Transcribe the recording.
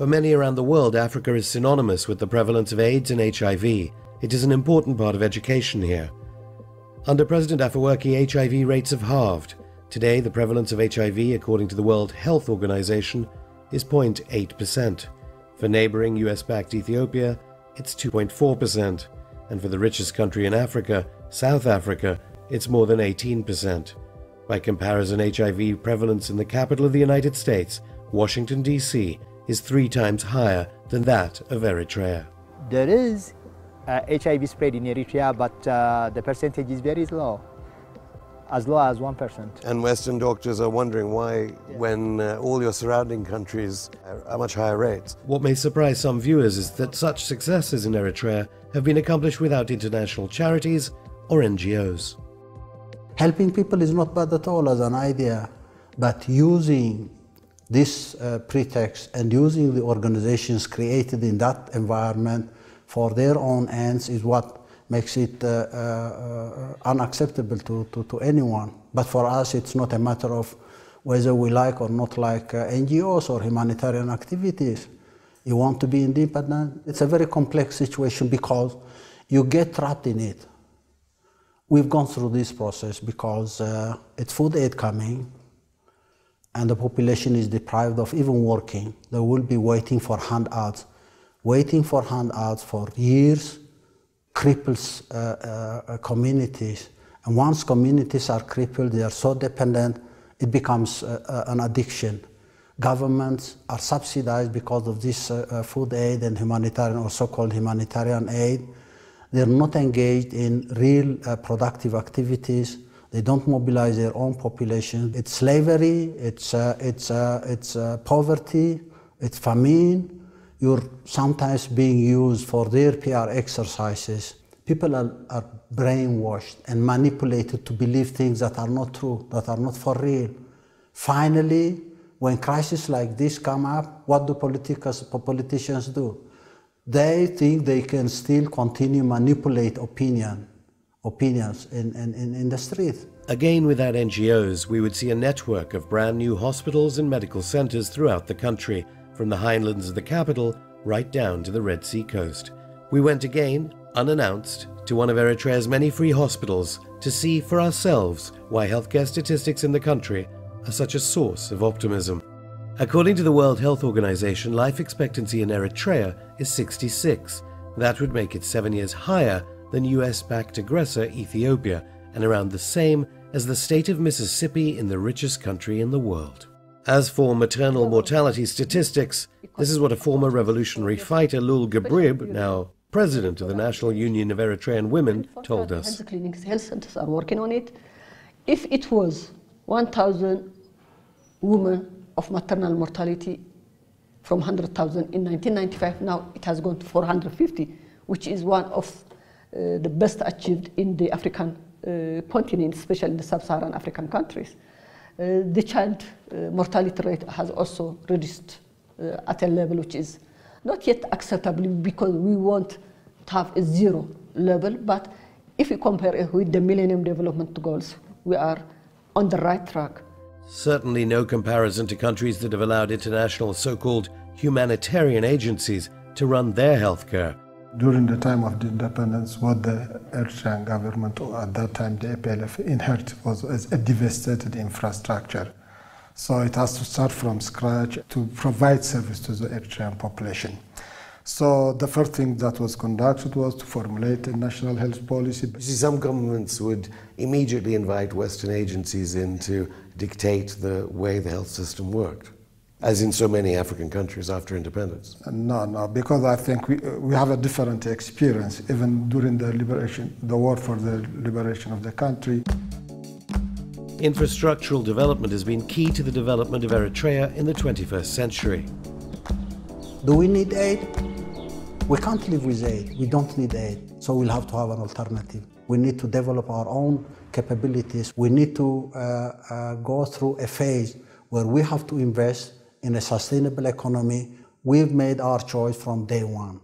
For many around the world, Africa is synonymous with the prevalence of AIDS and HIV. It is an important part of education here. Under President Afewerki, HIV rates have halved. Today, the prevalence of HIV, according to the World Health Organization, is 0.8%. For neighboring US backed Ethiopia, it's 2.4%. And for the richest country in Africa, South Africa, it's more than 18%. By comparison, HIV prevalence in the capital of the United States, Washington, D.C., is three times higher than that of Eritrea. There is uh, HIV spread in Eritrea, but uh, the percentage is very low, as low as 1%. And Western doctors are wondering why, when uh, all your surrounding countries are much higher rates. What may surprise some viewers is that such successes in Eritrea have been accomplished without international charities or NGOs. Helping people is not bad at all as an idea, but using this uh, pretext and using the organizations created in that environment for their own ends is what makes it uh, uh, unacceptable to, to, to, anyone. But for us, it's not a matter of whether we like or not like uh, NGOs or humanitarian activities. You want to be independent. It's a very complex situation because you get trapped in it. We've gone through this process because uh, it's food aid coming and the population is deprived of even working. They will be waiting for handouts. Waiting for handouts for years cripples uh, uh, communities. And once communities are crippled, they are so dependent, it becomes uh, uh, an addiction. Governments are subsidized because of this uh, uh, food aid and humanitarian or so-called humanitarian aid they're not engaged in real productive activities. They don't mobilize their own population. It's slavery, it's, uh, it's, uh, it's uh, poverty, it's famine. You're sometimes being used for their PR exercises. People are, are brainwashed and manipulated to believe things that are not true, that are not for real. Finally, when crises like this come up, what do politicians do? they think they can still continue manipulate opinion, opinions in, in, in the street. Again, without NGOs, we would see a network of brand new hospitals and medical centers throughout the country, from the highlands of the capital right down to the Red Sea coast. We went again, unannounced, to one of Eritrea's many free hospitals to see for ourselves why healthcare statistics in the country are such a source of optimism. According to the World Health Organization, life expectancy in Eritrea is 66. That would make it seven years higher than US backed aggressor Ethiopia and around the same as the state of Mississippi in the richest country in the world. As for maternal mortality statistics, this is what a former revolutionary fighter, Luul Gebreab, now president of the National Union of Eritrean Women, told us. Health clinics, health centers are working on it. If it was 1,000 women of maternal mortality from 100,000 in 1995. Now it has gone to 450, which is one of the best achieved in the African uh, continent, especially in the sub-Saharan African countries. Uh, the child uh, mortality rate has also reduced at a level which is not yet acceptable because we want to have a zero level, but if we compare it with the Millennium Development Goals, we are on the right track. Certainly no comparison to countries that have allowed international so called humanitarian agencies to run their healthcare. During the time of the independence, what the Eritrean government, at that time the EPLF, inherited was a devastated infrastructure. So it has to start from scratch to provide service to the Eritrean population. So the first thing that was conducted was to formulate a national health policy. You see, some governments would immediately invite Western agencies in to dictate the way the health system worked, as in so many African countries after independence. No, no, because I think we, we have a different experience, even during the liberation, the war for the liberation of the country. Infrastructural development has been key to the development of Eritrea in the 21st century. Do we need aid? We can't live with aid. We don't need aid. So we'll have to have an alternative. We need to develop our own capabilities. We need to uh, uh, go through a phase where we have to invest in a sustainable economy. We've made our choice from day one.